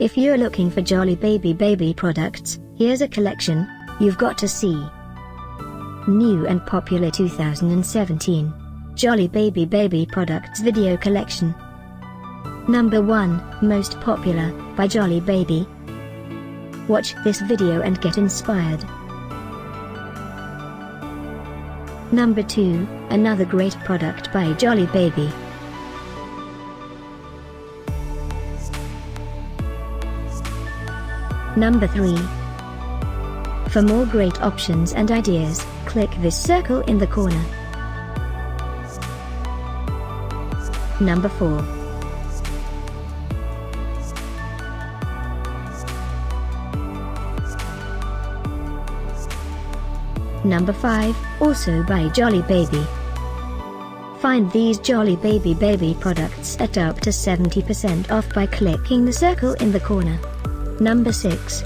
If you're looking for Jollybaby Baby products, here's a collection you've got to see. New and popular 2017 Jollybaby Baby Products Video Collection. Number 1 Most Popular by Jollybaby. Watch this video and get inspired. Number 2 Another great product by Jollybaby. Number 3. For more great options and ideas, click this circle in the corner. Number 4. Number 5, also by Jollybaby. Find these Jollybaby Baby products at up to 70% off by clicking the circle in the corner. Number 6.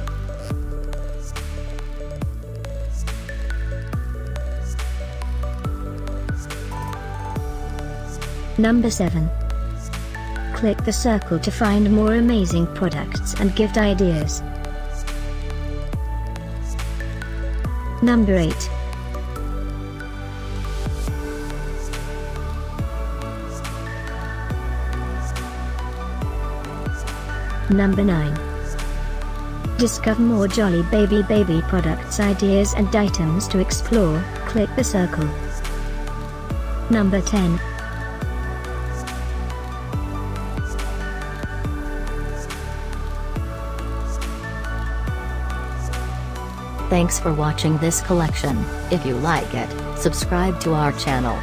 Number 7. Click the circle to find more amazing products and gift ideas. Number 8. Number 9. Discover more Jollybaby Baby products ideas and items to explore, click the circle. Number 10. Thanks for watching this collection. If you like it, subscribe to our channel.